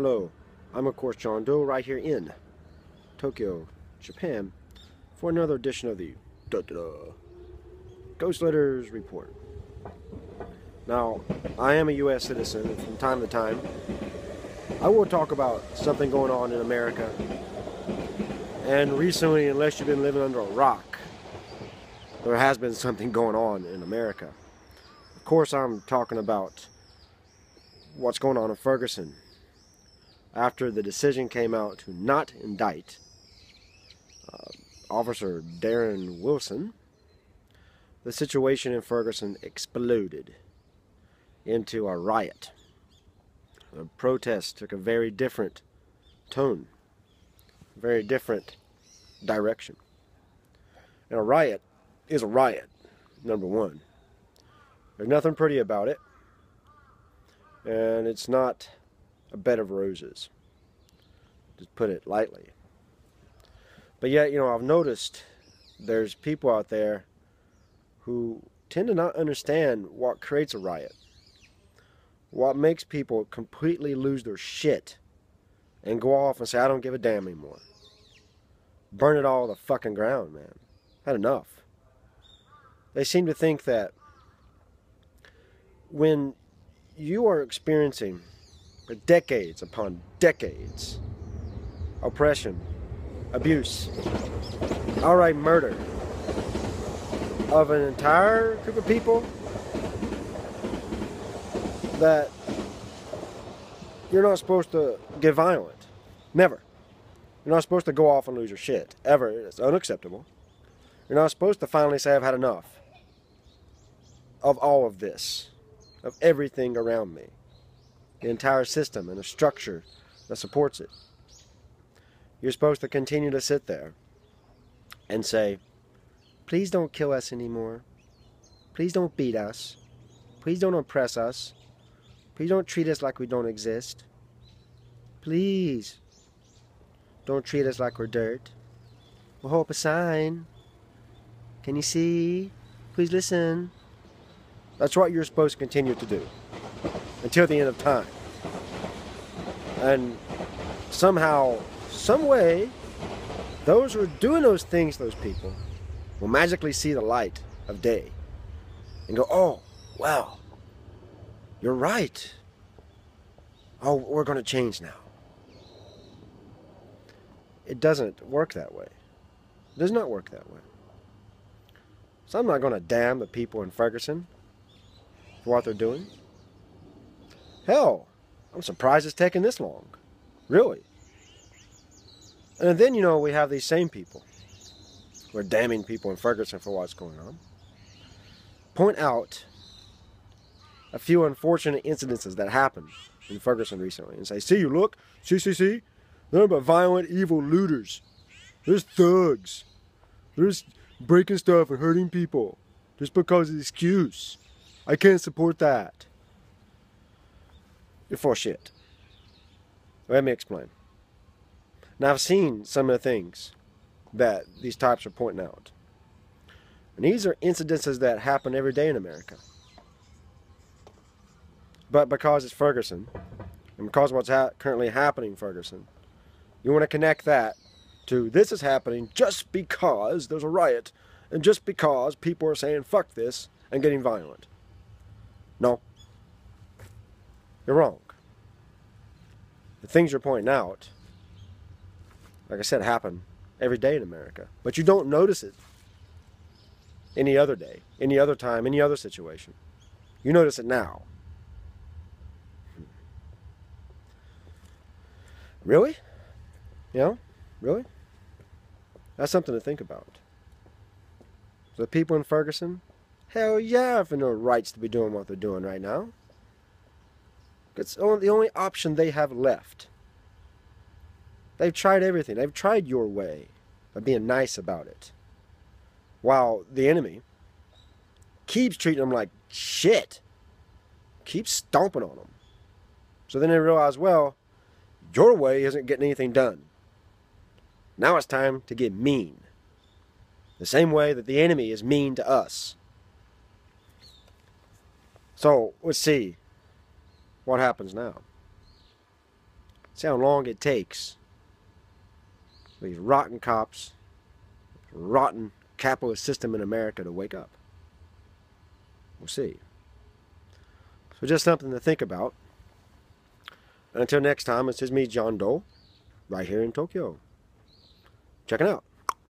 hello. I'm, of course, Jon Doe, right here in Tokyo, Japan, for another edition of the da -da -da Ghost Letters Report. Now, I am a U.S. citizen, and from time to time, I will talk about something going on in America. And recently, unless you've been living under a rock, there has been something going on in America. Of course, I'm talking about what's going on in Ferguson after the decision came out to not indict uh, Officer Darren Wilson, the situation in Ferguson exploded into a riot. The protest took a very different tone, very different direction. And a riot is a riot, number one. There's nothing pretty about it and it's not a bed of roses. Just put it lightly. But yet, you know, I've noticed there's people out there who tend to not understand what creates a riot. What makes people completely lose their shit and go off and say, I don't give a damn anymore. Burn it all to the fucking ground, man. Had enough. They seem to think that when you are experiencing for decades upon decades oppression, abuse, outright murder of an entire group of people that you're not supposed to get violent. Never. You're not supposed to go off and lose your shit. Ever. It's unacceptable. You're not supposed to finally say, I've had enough of all of this of everything around me, the entire system and the structure that supports it. You're supposed to continue to sit there and say, please don't kill us anymore. Please don't beat us. Please don't oppress us. Please don't treat us like we don't exist. Please don't treat us like we're dirt. We'll hold up a sign. Can you see? Please listen. That's what you're supposed to continue to do until the end of time. And somehow, some way, those who are doing those things, those people, will magically see the light of day and go, oh, well, you're right. Oh, we're going to change now. It doesn't work that way. It does not work that way. So I'm not going to damn the people in Ferguson for what they're doing? Hell, I'm surprised it's taken this long. Really. And then, you know, we have these same people who are damning people in Ferguson for what's going on. Point out a few unfortunate incidences that happened in Ferguson recently and say, see, you look, see, see, see, they're but violent, evil looters. There's thugs. There's breaking stuff and hurting people just because of the excuse. I can't support that. You're shit. Let me explain. Now, I've seen some of the things that these types are pointing out. And these are incidences that happen every day in America. But because it's Ferguson, and because what's ha currently happening in Ferguson, you want to connect that to this is happening just because there's a riot, and just because people are saying fuck this and getting violent. No. You're wrong. The things you're pointing out, like I said, happen every day in America. But you don't notice it any other day, any other time, any other situation. You notice it now. Really? You know? Really? That's something to think about. The people in Ferguson, Hell yeah, for no rights to be doing what they're doing right now. It's the only option they have left. They've tried everything. They've tried your way of being nice about it. While the enemy keeps treating them like shit. Keeps stomping on them. So then they realize, well, your way isn't getting anything done. Now it's time to get mean. The same way that the enemy is mean to us. So let's see what happens now. See how long it takes these rotten cops, rotten capitalist system in America to wake up. We'll see. So just something to think about. Until next time, this is me, Jon Doe, right here in Tokyo. Check it out.